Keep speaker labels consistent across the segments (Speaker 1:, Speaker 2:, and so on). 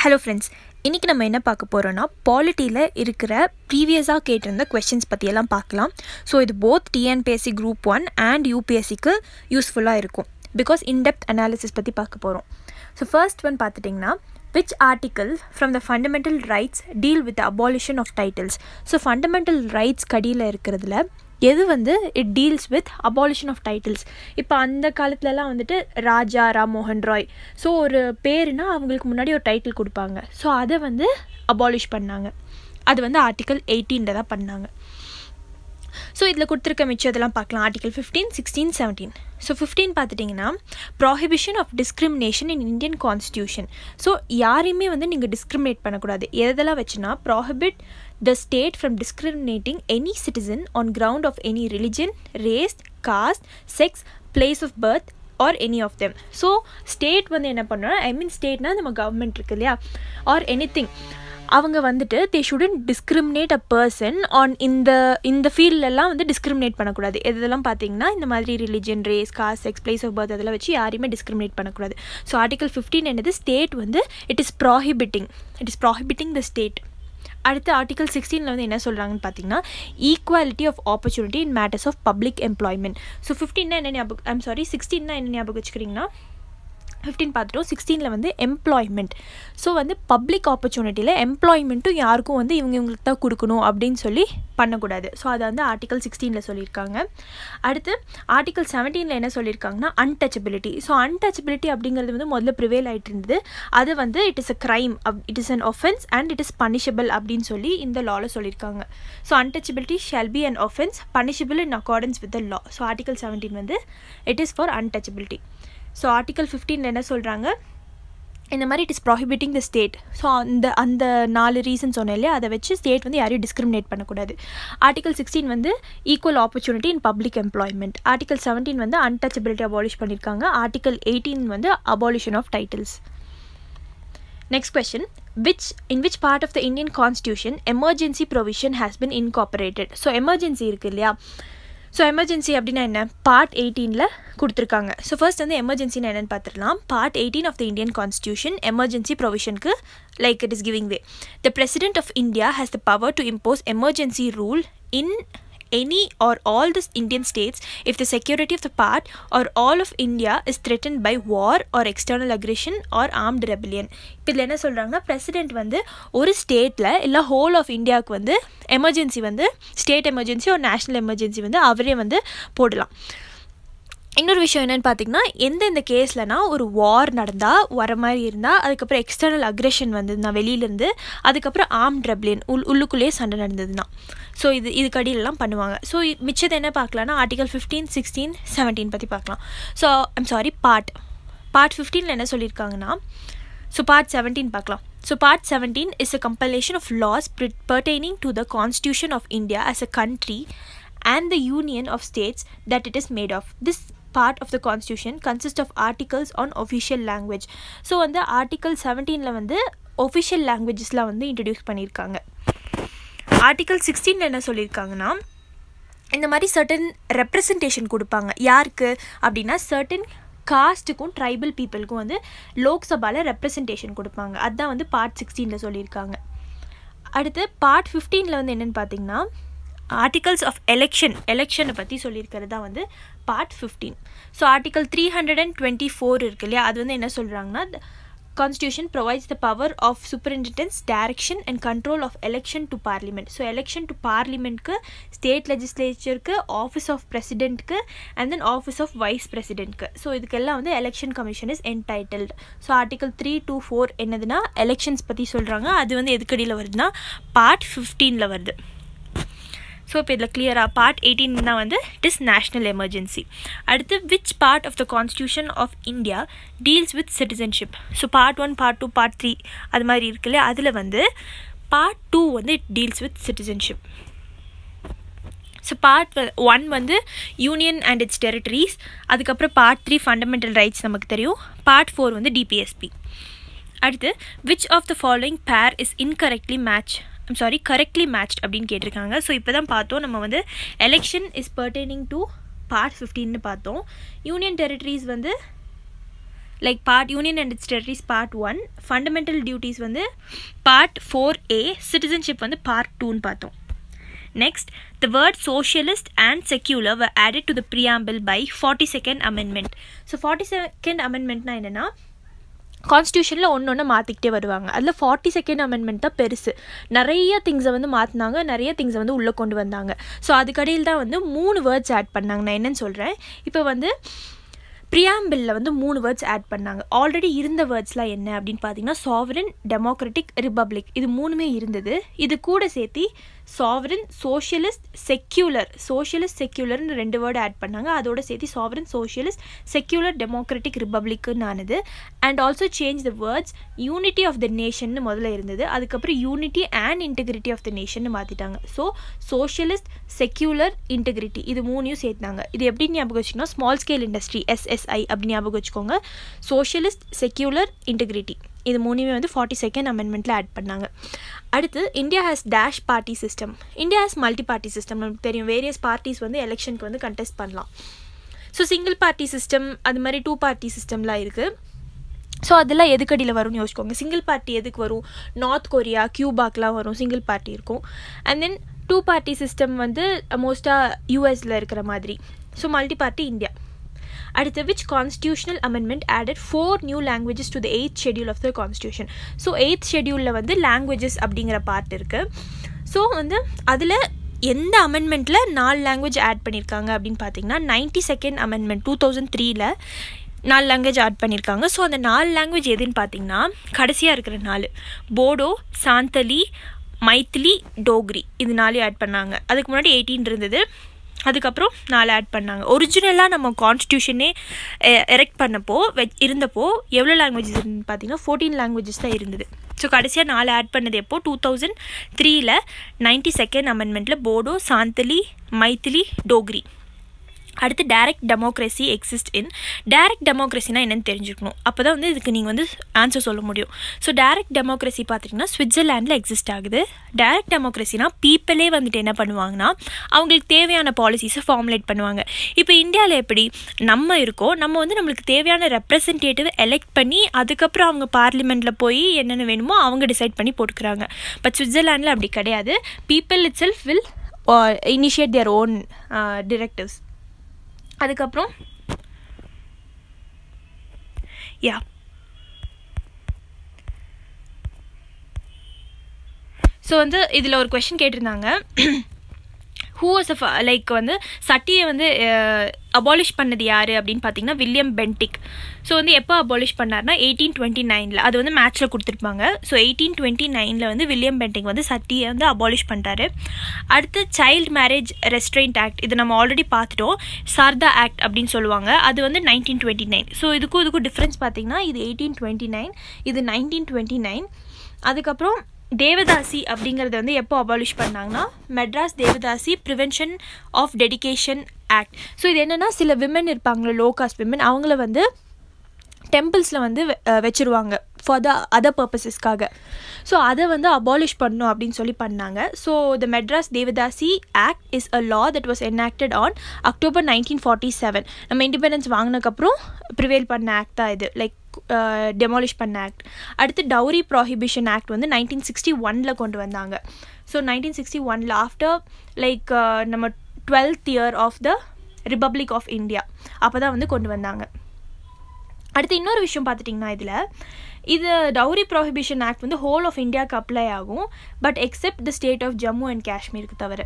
Speaker 1: Hello friends இன்றைக்கி நம்ம என்ன பார்க்க போகிறோன்னா பாலிட்டியில் இருக்கிற ப்ரீவியஸாக கேட்டிருந்த கொஷின்ஸ் பற்றியெல்லாம் பார்க்கலாம். ஸோ இது both TNPSC group one and யூபிஎஸ்சிக்கு யூஸ்ஃபுல்லாக இருக்கும். பிகாஸ் இன்டெப்த் அனாலிசிஸ் பற்றி பார்க்க போகிறோம் ஸோ ஃபர்ஸ்ட் ஒன் பார்த்துட்டிங்கன்னா which article from the fundamental rights deal with the abolition of titles? So fundamental rights கடியில் இருக்கிறதுல எது வந்து it deals with abolition of titles இப்போ அந்த காலத்துலலாம் வந்துட்டு ராஜா ராம்மோகன் ராய். ஸோ ஒரு பேருனா அவங்களுக்கு முன்னாடி ஒரு டைட்டில் கொடுப்பாங்க. ஸோ அதை வந்து அபாலிஷ் பண்ணாங்க. அது வந்து ஆர்டிக்கல் எயிட்டீனில் தான் பண்ணாங்க. ஸோ இதில் கொடுத்துருக்க மிச்சம் இதெல்லாம் பார்க்கலாம். Article fifteen sixteen seventeen so fifteen பார்த்துட்டிங்கன்னா prohibition of discrimination in Indian constitution so யாரையுமே வந்து நீங்கள் டிஸ்கிரிமினேட் பண்ணக்கூடாது. எதெல்லாம் வச்சுன்னா prohibit the state from discriminating any citizen on ground of any religion race caste sex place of birth or any of them so state வந்து என்ன பண்ணோன்னா ஐ மீன் ஸ்டேட்னா நம்ம கவர்மெண்ட் இருக்கு இல்லையா? ஆர் எனி திங் அவங்க வந்துட்டு they shouldn't discriminate a person on இந்த இந்த ஃபீல்டெல்லாம் வந்து டிஸ்கிரிமினேட் பண்ணக்கூடாது. எதெல்லாம் பார்த்தீங்கன்னா இந்த மாதிரி religion race caste sex place of birth அதெல்லாம் வச்சு யாரையுமே டிஸ்கிரிமினேட் பண்ணக்கூடாது. ஸோ ஆர்டிகல் ஃபிஃப்டீன் என்னது ஸ்டேட் வந்து it is prohibiting it is prohibiting the state அடுத்து ஆர்டிகல் சிக்ஸ்டீனில் வந்து என்ன சொல்கிறாங்கன்னு பார்த்தீங்கன்னா equality of opportunity in matters of public employment so ஃபிஃப்டீன்னா என்ன ஞாபகம் ஐம் சாரி சிக்ஸ்டீன்னா என்ன ஞாபகம் வச்சுக்கிறீங்கன்னா ஃபிஃப்டீன் பார்த்துட்டோம் சிக்ஸ்டீனில் வந்து எம்ப்ளாய்மெண்ட் ஸோ வந்து பப்ளிக் ஆப்பர்ச்சுனிட்டியில் எம்ப்ளாய்மெண்ட்டும் யாருக்கும் வந்து இவங்க இவங்களுக்கு தான் கொடுக்கணும் அப்படின்னு சொல்லி பண்ணக்கூடாது. ஸோ அதை வந்து ஆர்டிக்கல் சிக்ஸ்டீனில் சொல்லியிருக்காங்க. அடுத்து ஆர்டிக்கல் செவன்டீனில் என்ன சொல்லியிருக்காங்கன்னா அன்டச்சபிலிட்டி ஸோ அன்டச்சபிலிட்டி அப்படிங்கிறது வந்து முதல்ல ப்ரிவேல் ஆகிட்டு இருந்தது. அது வந்து it is a crime of it is an offence and it is punishable அப்படின்னு சொல்லி இந்த லாவில் சொல்லியிருக்காங்க. So untouchability shall be an offence punishable in accordance with the law so article seventeen வந்து it is for untouchability so article ஃபிஃப்டீனில் என்ன சொல்கிறாங்க இந்த மாதிரி it is prohibiting the state so அந்த அந்த நாலு ரீசன் சொன்னேன் இல்லையா? அதை வச்சு ஸ்டேட் வந்து யாரையும் டிஸ்கிரிமினேட் பண்ணக்கூடாது. ஆர்டிகல் சிக்ஸ்டீன் வந்து equal opportunity in public employment article seventeen வந்து அன்டச்சபிலிட்டி அபாலிஷ் பண்ணியிருக்காங்க ஆர்டிகல் எயிட்டீன் வந்து abolition of titles next question which in which part of the Indian constitution emergency provision has been incorporated so emergency இருக்குது இல்லையா? So emergency அப்படின்னா என்ன? Part எயிட்டீனில் கொடுத்துருக்காங்க. So first வந்து எமர்ஜென்சின்னு என்னென்னு பார்த்துடலாம். Part eighteen of the Indian constitution emergency ப்ரொவிஷனுக்கு like it is giving way the president of India has the power to impose emergency rule in any or all the Indian states if the security of the part or all of India is threatened by war or external aggression or armed rebellion. இப்போ இதில் என்ன சொல்கிறாங்கன்னா president வந்து ஒரு ஸ்டேட்டில் இல்லை whole of இந்தியாவுக்கு வந்து எமர்ஜென்சி வந்து ஸ்டேட் எமர்ஜென்சி ஒரு நேஷ்னல் எமர்ஜென்சி வந்து அவரே வந்து போடலாம். இன்னொரு விஷயம் என்னென்னு பார்த்தீங்கன்னா எந்தெந்த கேஸ்லனா ஒரு வார் நடந்தால் வர மாதிரி இருந்தால் அதுக்கப்புறம் எக்ஸ்டர்னல் அக்ரெஷன் வந்ததுன்னா வெளியிலேருந்து அதுக்கப்புறம் ஆம் ட்ரப்ளின் உள் உள்ளுக்குள்ளேயே சண்டை நடந்ததுன்னா ஸோ இது இதுக்கு அடியிலலாம் பண்ணுவாங்க. ஸோ மிச்சத்தை என்ன பார்க்கலாம்னா ஆர்டிகல் ஃபிஃப்டீன் சிக்ஸ்டீன் செவன்டீன் பற்றி பார்க்கலாம் so I'm sorry part part ஃபிஃப்டீனில் என்ன சொல்லியிருக்காங்கன்னா ஸோ பார்ட் செவன்டீன் பார்க்கலாம் so part seventeen is a compilation of laws pertaining to the Constitution of India as a country and the union of states that it is made of. This part of the constitution consists of articles on official language. So, so வந்து article செவன்டீனில் வந்து official லாங்குவேஜஸ்லாம் வந்து introduce பண்ணியிருக்காங்க article சிக்ஸ்டீனில் என்ன சொல்லியிருக்காங்கன்னா இந்த மாதிரி certain representation கொடுப்பாங்க யாருக்கு அப்படின்னா சர்டன் காஸ்ட்டுக்கும் ட்ரைபல் பீப்புளுக்கும் வந்து லோக்சபாவில் ரெப்ரசன்டேஷன் கொடுப்பாங்க. அதுதான் வந்து பார்ட் சிக்ஸ்டீனில் சொல்லியிருக்காங்க. அடுத்து பார்ட் ஃபிஃப்டீனில் வந்து என்னென்னு பார்த்தீங்கன்னா ஆர்டிகல்ஸ் ஆஃப் எலெக்ஷன் எலெக்ஷனை பற்றி சொல்லியிருக்கிறது தான் வந்து part fifteen so article three hundred and twenty four இருக்கு இல்லையா? அது வந்து என்ன சொல்கிறாங்கன்னா constitution provides the power of superintendence direction and control of election to parliament so election to பார்லிமெண்ட்க்கு state லெஜிஸ்லேச்சருக்கு office of பிரசிடென்ட்க்கு and then office of vice பிரசிடென்ட்க்கு so இதுக்கெல்லாம் வந்து election commission is entitled so article three two four என்னதுன்னா elections பற்றி சொல்கிறாங்க அது வந்து எதுக்கடியில் வருதுன்னா part ஃபிஃப்டீனில் வருது. ஸோ இப்போ இதில் கிளியராக பார்ட் எயிட்டீன்னா வந்து இட் இஸ் நேஷ்னல் எமர்ஜென்சி அடுத்து which part of the constitution of India deals with citizenship so part one part two part three அது மாதிரி இருக்குல்ல அதில் வந்து பார்ட் டூ வந்து it deals with citizenship so part one வந்து யூனியன் அண்ட் இட்ஸ் டெரிட்டரிஸ் அதுக்கப்புறம் part three fundamental rights நமக்கு தெரியும். பார்ட் ஃபோர் வந்து டிபிஎஸ்பி அடுத்து which of the following pair is incorrectly match I'm sorry correctly match அப்படின்னு கேட்டிருக்காங்க. So இப்போ தான் பார்த்தோம். நம்ம வந்து election is pertaining to part ஃபிஃப்டீன்னு பார்த்தோம். யூனியன் டெரிட்டரிஸ் வந்து like part union and its territories part one fundamental duties வந்து பார்ட் ஃபோர் ஏ சிட்டிசன்ஷிப் வந்து பார்ட் டூன்னு பார்த்தோம். Next the word socialist and secular were added to the preamble by forty second amendment so forty second அமெண்ட்மெண்ட்னா என்னென்னா கான்ஸ்டியூஷனில் ஒன்று ஒன்று மாற்றிக்கிட்டே வருவாங்க. அதில் ஃபார்ட்டி செகண்ட் அமெண்ட்மெண்ட் தான் பெருசு. நிறைய திங்ஸை வந்து மாற்றினாங்க நிறைய திங்ஸை வந்து உள்ளே கொண்டு வந்தாங்க. ஸோ அதுக்கடையில் தான் வந்து மூணு வேர்ட்ஸ் ஆட் பண்ணாங்க. நான் என்னன்னு சொல்கிறேன் இப்போ வந்து ப்ரியாம்பிளில் வந்து மூணு வேர்ட்ஸ் ஆட் பண்ணாங்க. ஆல்ரெடி இருந்த வேர்ட்ஸ்லாம் என்ன அப்படின்னு பார்த்தீங்கன்னா சாவரன் டெமோக்ராட்டிக் ரிப்பப்ளிக் இது மூணுமே இருந்தது. இது கூட சேர்த்து சாவரன் சோஷியலிஸ்ட் செக்யூலர் சோஷியலிஸ்ட் செக்யூலர்னு ரெண்டு வேர்டு ஆட் பண்ணாங்க. அதோட சேர்த்து சாவரன் சோஷியலிஸ்ட் செக்யூலர் டெமோக்ராட்டிக் ரிப்பப்ளிக்குன்னு ஆனது and also change the words unity of the nation முதல்ல இருந்தது. அதுக்கப்புறம் unity and integrity of the nation மாற்றிட்டாங்க ஸோ சோஷியலிஸ்ட் செக்யூலர் இன்டெகிரிட்டி இது மூணையும் சேர்த்தாங்க இது எப்படி ஞாபகம் வச்சுக்கணும்? ஸ்மால் ஸ்கேல் இண்டஸ்ட்ரி எஸ்எஸ்ஐ அப்படி ஞாபகம் வச்சுக்கோங்க. சோஷியலிஸ்ட் செக்யூலர் இன்டெகிரிட்டி இது மூணுமே வந்து ஃபார்ட்டி செகண்ட் அமெண்ட்மெண்ட்டில் ஆட் பண்ணாங்க. அடுத்து India has dash party system India has multi party system நமக்கு தெரியும். வேரியஸ் பார்ட்டிஸ் வந்து எலெக்ஷனுக்கு வந்து கண்டெஸ்ட் பண்ணலாம். ஸோ சிங்கிள் பார்ட்டி சிஸ்டம் அது மாதிரி டூ பார்ட்டி சிஸ்டம்லாம் இருக்குது ஸோ அதெல்லாம் எதுக்கடியில் வரும்னு யோசிக்கோங்க. சிங்கிள் பார்ட்டி எதுக்கு வரும்? நார்த் கொரியா கியூபாக்கெலாம் வரும். சிங்கிள் பார்ட்டி இருக்கும். And then two party system வந்து மோஸ்ட்டாக யூஎஸில் இருக்கிற மாதிரி. ஸோ மல்டி பார்ட்டி இந்தியா அடுத்து which constitutional amendment added four new languages to the eighth schedule of the constitution so eighth ஷெடியூலில் வந்து லாங்குவேஜஸ் அப்படிங்கிற பார்ட் இருக்குது ஸோ வந்து அதில் எந்த அமெண்ட்மெண்ட்டில் நாலு லாங்குவேஜ் ஆட் பண்ணியிருக்காங்க அப்படின்னு பார்த்தீங்கன்னா ninety second amendment two thousand த்ரீல நாலு லாங்குவேஜ் ஆட் பண்ணியிருக்காங்க ஸோ அந்த நாலு லாங்குவேஜ் எதுன்னு பார்த்தீங்கன்னா கடைசியாக இருக்கிற நாலு. போடோ சாந்தலி மைத்திலி டோக்ரி. இது நாலே ஆட் பண்ணாங்க. அதுக்கு முன்னாடி எயிட்டீன் இருந்தது. அதுக்கப்புறம் நாலு ஆட் பண்ணாங்க. ஒரிஜினலாக நம்ம கான்ஸ்டியூஷனே எரெக்ட் பண்ணப்போ இருந்தப்போ எவ்வளோ லாங்குவேஜஸ் பார்த்தீங்கன்னா ஃபோர்டீன் லாங்குவேஜஸ் தான் இருந்தது. ஸோ கடைசியாக நாலு ஆட் பண்ணது எப்போ? டூ தௌசண்ட் த்ரீல நைன்டி செகண்ட் அமெண்ட்மெண்ட்டில் போடோ சாந்தலி மைத்திலி டோக்ரி. அடுத்து direct democracy exist in direct டெமோக்ரஸினா என்னென்னு தெரிஞ்சுக்கணும். அப்போ தான் வந்து இதுக்கு நீங்கள் வந்து ஆன்சர் சொல்ல முடியும். ஸோ டைரக்ட் டெமோக்ரஸி பார்த்திங்கன்னா சுவிட்சர்லாண்டில் எக்ஸிஸ்ட் ஆகுது. டைரக்ட் டெமோக்ரஸினா பீப்பிளே வந்துட்டு என்ன பண்ணுவாங்கன்னா அவங்களுக்கு தேவையான பாலிசிஸை ஃபார்முலேட் பண்ணுவாங்க. இப்போ இந்தியாவில் எப்படி நம்ம இருக்கோ நம்ம வந்து நம்மளுக்கு தேவையான ரெப்ரசன்டேட்டிவ் எலெக்ட் பண்ணி அதுக்கப்புறம் அவங்க பார்லிமெண்ட்டில் போய் என்னென்ன வேணுமோ அவங்க டிசைட் பண்ணி போட்டுக்கிறாங்க. பட் சுவிட்சர்லாண்டில் அப்படி கிடையாது. People itself will initiate their own directives அதுக்கப்புறம்? யா. ஸோ வந்து இதில் ஒரு கொஷின் கேட்டிருந்தாங்க. ஹூ வாஸ் லைக் வந்து சட்டியை வந்து அபாலிஷ் பண்ணது யார் அப்படின்னு பார்த்தீங்கன்னா வில்லியம் பென்டிக் ஸோ வந்து எப்போ அபாலிஷ் பண்ணார்னா எயிட்டீன் டுவெண்ட்டி நைனில் அது வந்து மேட்ச்சில் கொடுத்துருப்பாங்க. ஸோ எயிட்டீன் டுவெண்ட்டி நைனில் வந்து வில்லியம் பென்டிக் வந்து சட்டியை வந்து அபாலிஷ் பண்ணுறாரு அடுத்து சைல்டு மேரேஜ் ரெஸ்ட்ரெயின்ட் ஆக்ட் இது நம்ம ஆல்ரெடி பார்த்துட்டோம் சார்தா ஆக்ட் அப்படின்னு சொல்லுவாங்க. அது வந்து நைன்டீன் டுவெண்ட்டி நைன் ஸோ இதுக்கும் இதுக்கும் டிஃப்ரென்ஸ் பார்த்தீங்கன்னா இது எயிட்டீன் டுவெண்ட்டி நைன் இது நைன்டீன் டுவெண்ட்டி நைன் அதுக்கப்புறம் தேவதாசி அப்படிங்கிறத வந்து எப்போ அபாலிஷ் பண்ணாங்கன்னா Madras devadasi prevention of dedication act so இது என்னென்னா சில விமன் இருப்பாங்களே லோ காஸ்ட் விமன் அவங்கள வந்து டெம்பிள்ஸில் வந்து வச்சுருவாங்க ஃபார் த அதர் பர்பஸஸ்க்காக ஸோ அதை வந்து அபாலிஷ் பண்ணும் அப்படின்னு சொல்லி பண்ணாங்க. So the Madras devadasi act is a law that was enacted on October nineteen forty seven நம்ம இண்டிபெண்டன்ஸ் வாங்கினதுக்கப்புறம் ப்ரிவேல் பண்ண ஆக்ட் தான் இது. லைக் Uh, டெமாலிஷ் பண்ண ஆக்ட் அடுத்து டவுரி ப்ராஹிபிஷன் ஆக்ட் வந்து நைன்டீன் சிக்ஸ்டி ஒனில் கொண்டு வந்தாங்க. ஸோ நைன்டீன் சிக்ஸ்டி ஒனில் ஆஃப்டர் லைக் நம்ம twelfth year of the republic of India அப்போ தான் வந்து கொண்டு வந்தாங்க. அடுத்து இன்னொரு விஷயம் பார்த்துட்டிங்கன்னா இதில் இது டவுரி ப்ரோஹிபிஷன் ஆக்ட் வந்து ஹோல் ஆஃப் இந்தியாவுக்கு அப்ளை ஆகும். But except the state of Jammu and காஷ்மீருக்கு தவிர.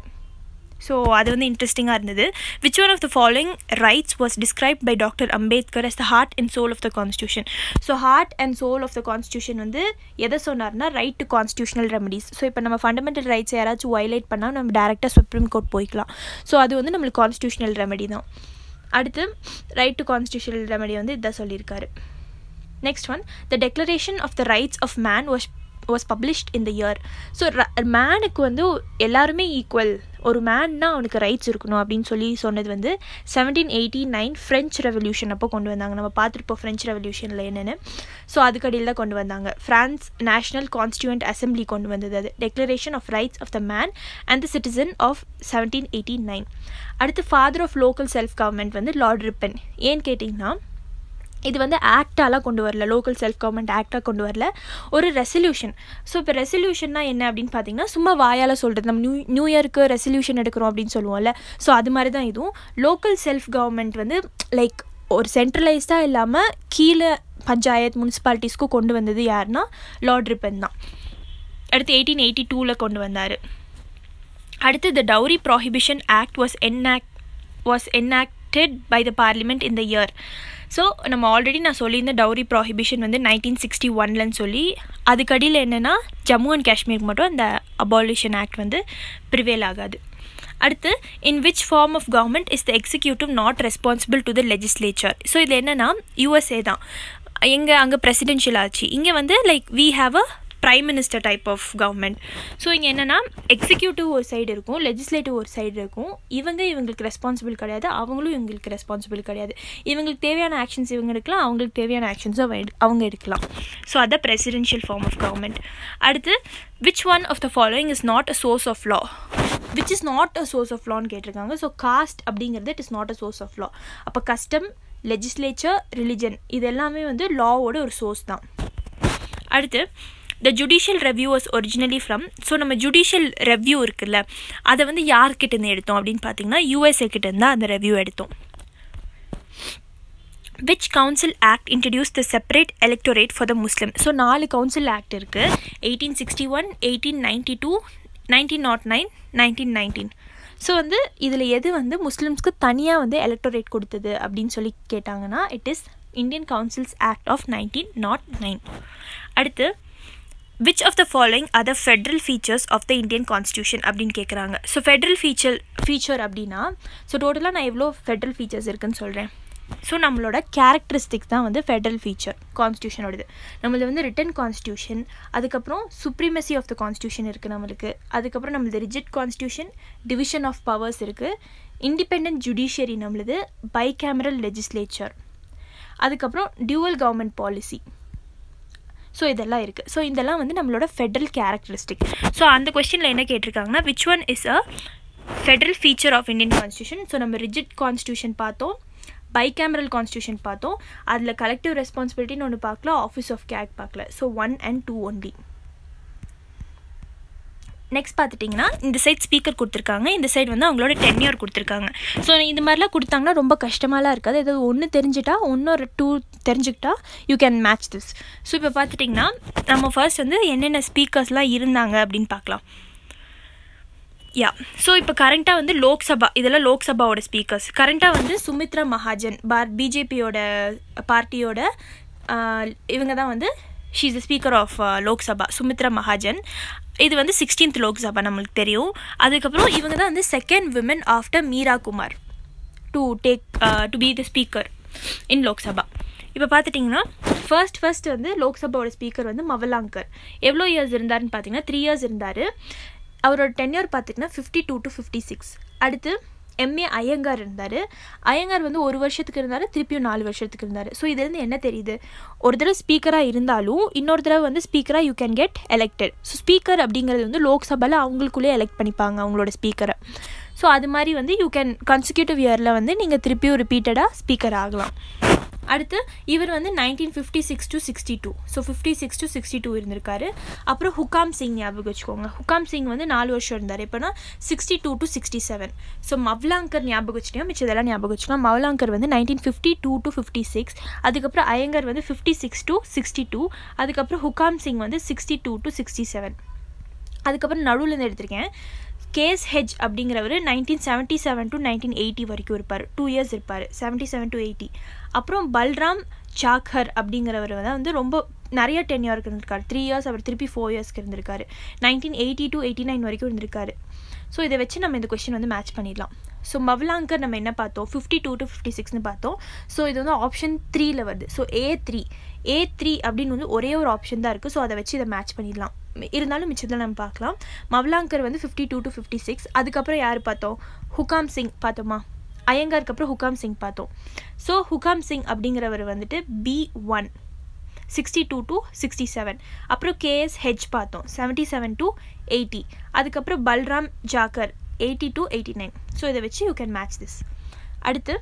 Speaker 1: ஸோ அது வந்து இன்ட்ரெஸ்டிங்காக இருந்தது. Which one of the following rights was describe by doctor Ambedkar as the heart and soul of the constitution so heart and soul of the constitution வந்து எதை சொன்னார்னா right to constitutional remedies so இப்போ நம்ம fundamental rights யாராச்சும் violate பண்ணால் நம்ம டேரெக்டாக supreme court போய்க்கலாம். ஸோ அது வந்து நம்மளுக்கு கான்ஸ்டியூஷனல் ரெமடி தான். அடுத்து ரைட் டு கான்ஸ்டியூஷனல் ரெமடி வந்து இதான் சொல்லியிருக்காரு. Next one the declaration of the rights of man was was published in the year so மேனுக்கு வந்து எல்லாருமே ஈக்குவல் ஒரு மேன்னா அவனுக்கு ரைட்ஸ் இருக்கணும் அப்படின்னு சொல்லி சொன்னது வந்து seventeen eighty nine French revolution அப்போ கொண்டு வந்தாங்க. நம்ம பார்த்துருப்போம் ஃப்ரெஞ்ச் ரெவல்யூஷனில் என்னென்னு. ஸோ அதுக்கடியில் தான் கொண்டு வந்தாங்க. ஃப்ரான்ஸ் நேஷனல் கான்ஸ்டியூண்ட் அசம்பிளி கொண்டு வந்தது அது. Declaration of rights of the man and the citizen of seventeen eighty nine அடுத்து father of local self government வந்து லார்ட் ரிப்பன் ஏன்னு கேட்டிங்கன்னா இது வந்து ஆக்டாலாம் கொண்டு வரல லோக்கல் செல்ஃப் கவர்மெண்ட் ஆக்டாக கொண்டு வரல. ஒரு ரெசல்யூஷன் ஸோ இப்போ ரெசல்யூஷன்னா என்ன அப்படின்னு பார்த்தீங்கன்னா சும்மா வாயால் சொல்கிறது நம்ம நியூ நியூ இயருக்கு ரெசல்யூஷன் எடுக்கிறோம் அப்படின்னு சொல்லுவோம்ல. ஸோ அது மாதிரி தான் இதுவும். லோக்கல் செல்ஃப் கவர்மெண்ட் வந்து லைக் ஒரு சென்ட்ரலைஸ்டாக இல்லாமல் கீழே பஞ்சாயத் முனிசிபாலிட்டிஸ்க்கும் கொண்டு வந்தது யாருன்னா லார்ட் ரிப்பன் தான். அடுத்து எயிட்டீன் எயிட்டி டூவில் கொண்டு வந்தார். அடுத்து the dowry prohibition act was an act was an act enacted by the parliament இந்த இயர் ஸோ நம்ம ஆல்ரெடி நான் சொல்லியிருந்த டவுரி ப்ராஹிபிஷன் வந்து நைன்டீன் சிக்ஸ்டி ஒன்லன்னு சொல்லி அதுக்கடியில் என்னென்னா ஜம்மு அண்ட் காஷ்மீருக்கு மட்டும் அந்த அபாலிஷன் ஆக்ட் வந்து ப்ரிவேல் ஆகாது. அடுத்து in which form of government is the executive not responsible to the legislature so இதில் என்னென்னா யூஎஸ்ஏ தான். எங்கே அங்கே பிரசிடென்ஷியல் ஆச்சு. இங்கே வந்து like we have a prime minister type of government so இங்கே என்னென்னா எக்ஸிக்யூட்டிவ் ஒரு சைடு இருக்கும் லெஜிஸ்லேட்டிவ் ஒரு சைடு இருக்கும். இவங்க இவங்களுக்கு ரெஸ்பான்சிபிள் கிடையாது அவங்களும் இவங்களுக்கு ரெஸ்பான்சிபிள் கிடையாது. இவங்களுக்கு தேவையான ஆக்ஷன்ஸ் இவங்க எடுக்கலாம் அவங்களுக்கு தேவையான ஆக்ஷன்ஸும் அவங்க எடுக்கலாம். ஸோ அதான் பிரசிடென்ஷியல் ஃபார்ம் ஆஃப் கவர்மெண்ட் அடுத்து which one of the following is not a source of law which is not a source of லான்னு கேட்டிருக்காங்க. ஸோ காஸ்ட் அப்படிங்கிறது it is not a source of law அப்போ custom legislature religion இது எல்லாமே வந்து லாவோட ஒரு source தான். அடுத்து the judicial review was originally from so நம்ம ஜுடிஷியல் ரெவ்யூ இருக்குல்ல அதை வந்து யார்கிட்டேருந்து எடுத்தோம் அப்படின்னு பார்த்தீங்கன்னா யூஎஸ்ஏ கிட்டேருந்து அந்த ரெவ்யூ எடுத்தோம். Which council act introduce the separate electorate for the Muslim so நாலு கவுன்சில் ஆக்ட் இருக்குது eighteen sixty one eighteen ninety two nineteen not nine nineteen nineteen so வந்து இதில் எது வந்து முஸ்லிம்ஸ்க்கு தனியாக வந்து எலக்டோரேட் கொடுத்தது அப்படின்னு சொல்லி கேட்டாங்கன்னா it is Indian councils act of nineteen not nine அடுத்து which of the following other federal features of the Indian constitution அப்படின்னு கேட்குறாங்க ஸோ ஃபெட்ரல் ஃபீச்சர் ஃபீச்சர் அப்படின்னா ஸோ டோட்டலாக நான் எவ்வளோ ஃபெட்ரல் ஃபீச்சர்ஸ் இருக்குன்னு சொல்கிறேன் ஸோ நம்மளோட கேரக்டரிஸ்டிக்ஸ் தான் வந்து ஃபெட்ரல் ஃபீச்சர் கான்ஸ்டியூஷனோடது நம்மளது வந்து ரிட்டன் கான்ஸ்டியூஷன் அதுக்கப்புறம் சுப்ரீமசி ஆஃப் த கான்ஸ்டியூஷன் இருக்குது நம்மளுக்கு. அதுக்கப்புறம் நம்மளது rigid constitution division of powers இருக்குது இண்டிபெண்ட் ஜுடிஷியரி நம்மளது பைகேமரல் லெஜிஸ்லேச்சர் அதுக்கப்புறம் டியூவல் கவர்மெண்ட் பாலிசி ஸோ இதெல்லாம் இருக்குது ஸோ இதெல்லாம் வந்து நம்மளோட ஃபெட்ரல் கேரக்டரிஸ்டிக் ஸோ அந்த கொஸ்டினில் என்ன கேட்டிருக்காங்கன்னா which one is a federal feature of Indian constitution so நம்ம ரிஜிட் கான்ஸ்டியூஷன் பார்த்தோம் பைகேமரல் கான்ஸ்டியூஷன் பார்த்தோம் அதில் கலெக்டிவ் ரெஸ்பான்சிபிலிட்டின்னு ஒன்று பார்க்கல ஆஃபீஸ் ஆஃப் கேக் பார்க்கல. So one and two only next பார்த்துட்டிங்கன்னா இந்த சைட் ஸ்பீக்கர் கொடுத்துருக்காங்க. இந்த சைடு வந்து அவங்களோட டென்யூர் கொடுத்துருக்காங்க. ஸோ இந்த மாதிரிலாம் கொடுத்தாங்கன்னா ரொம்ப கஷ்டமாலாம் இருக்காது. ஏதாவது ஒன்று தெரிஞ்சிட்டா ஒன்று டூ தெரிஞ்சுக்கிட்டா you can match this so இப்போ பார்த்துட்டிங்கன்னா நம்ம ஃபர்ஸ்ட் வந்து என்னென்ன ஸ்பீக்கர்ஸ்லாம் இருந்தாங்க அப்படின்னு பார்க்கலாம். யா ஸோ இப்போ கரண்ட்டாக வந்து லோக்சபா இதெல்லாம் லோக்சபாவோட ஸ்பீக்கர்ஸ் கரண்ட்டாக வந்து சுமித்ரா மகாஜன் பார் பிஜேபியோட பார்ட்டியோட இவங்க தான் வந்து she is the speaker of Lok Sabha Sumitra Mahajan. இது வந்து சிக்ஸ்டீன்த் லோக்சபா நம்மளுக்கு தெரியும். அதுக்கப்புறம் இவங்க தான் வந்து second women after Meera Kumar to take to be the speaker in Lok Sabha. இப்போ பார்த்துட்டிங்கன்னா ஃபர்ஸ்ட் ஃபர்ஸ்ட் வந்து லோக்சபாவோட ஸ்பீக்கர் வந்து மவலாங்கர். எவ்வளோ இயர்ஸ் இருந்தாருன்னு பார்த்தீங்கன்னா த்ரீ இயர்ஸ் இருந்தார். அவரோட டென்யூர் பார்த்திங்கன்னா fifty two to fifty six அடுத்து எம்ஏ ஐயங்கார் இருந்தார். ஐயங்கார் வந்து ஒரு வருஷத்துக்கு இருந்தார் திருப்பியும் நாலு வருஷத்துக்கு இருந்தார். ஸோ இதுலேருந்து என்ன தெரியுது? ஒரு தடவை ஸ்பீக்கராக இருந்தாலும் இன்னொரு தடவை வந்து ஸ்பீக்கராக you can get elected so speaker அப்படிங்கிறது வந்து லோக்சபாவில் அவங்களுக்குள்ளே எலெக்ட் பண்ணிப்பாங்க அவங்களோட ஸ்பீக்கரை ஸோ அது மாதிரி வந்து யூ கேன் கன்சிக்யூட்டிவ் இயரில் வந்து நீங்கள் திருப்பியும் ரிப்பீட்டடாக ஸ்பீக்கர் ஆகலாம். அடுத்து இவர் வந்து nineteen fifty six to sixty two so fifty six to sixty two இருந்திருக்காரு. அப்புறம் ஹுக்காம் சிங் ஞாபகம் வச்சுக்கோங்க. ஹுக்காம் சிங் வந்து நாலு வருஷம் இருந்தார். எப்போனா sixty two to sixty seven so Mavalankar ஞாபகம் வச்சுட்டோம் மிச்சம் இதெல்லாம் ஞாபகம் வச்சுக்கலாம் மவ்லாங்கர் வந்து nineteen fifty two to fifty six அதுக்கப்புறம் ஐயங்கர் வந்து fifty six to sixty two அதுக்கப்புறம் ஹுக்காம் சிங் வந்து sixty two to sixty seven அதுக்கப்புறம் நடுவில் இருந்து எடுத்திருக்கேன். கேஸ் ஹெஜ் அப்படிங்கிறவர் nineteen seventy seven to nineteen eighty வரைக்கும் இருப்பார். டூ இயர்ஸ் இருப்பார். செவன்ட்டி செவன் டு எயிட்டி அப்புறம் பல்ராம் சாக்கர் அப்படிங்கிறவர் தான் வந்து ரொம்ப நிறைய டென் இயர்க்கு இருந்திருக்காரு. த்ரீ இயர்ஸ் அவர் திருப்பி ஃபோர் இயர்ஸ்க்கு இருந்திருக்காரு. Nineteen eighty to eighty nine வரைக்கும் இருந்திருக்காரு. ஸோ இதை வச்சு நம்ம இந்த கொஸ்டின் வந்து மேட்ச் பண்ணிடலாம். ஸோ மவ்லாங்கர் நம்ம என்ன பார்த்தோம்? ஃபிஃப்டி டூ டு ஃபிஃப்டி சிக்ஸ்னு பார்த்தோம். ஸோ இது வந்து ஆப்ஷன் த்ரீயில் வருது. So A three A three அப்படின்னு வந்து ஒரே ஒரு ஆப்ஷன் தான் இருக்குது ஸோ அதை வச்சு இதை மேட்ச் பண்ணிடலாம். இருந்தாலும் மிச்சத்தில் நம்ம பார்க்கலாம். மவ்லாங்கர் வந்து fifty two to fifty six அதுக்கப்புறம் யார் பார்த்தோம்? ஹுகாம் சிங் பார்த்தோமா? ஐயங்காருக்கு அப்புறம் ஹுகாம் சிங் பார்த்தோம். ஸோ ஹுகாம் சிங் அப்படிங்கிறவர் வந்துட்டு B one sixty two to sixty seven அப்புறம் கேஎஸ் ஹெச் பார்த்தோம் செவன்ட்டி செவன் டு எயிட்டி அதுக்கப்புறம் Balram Jakhar eighty to eighty nine so இதை வச்சு யூ கேன் மேட்ச் திஸ் அடுத்து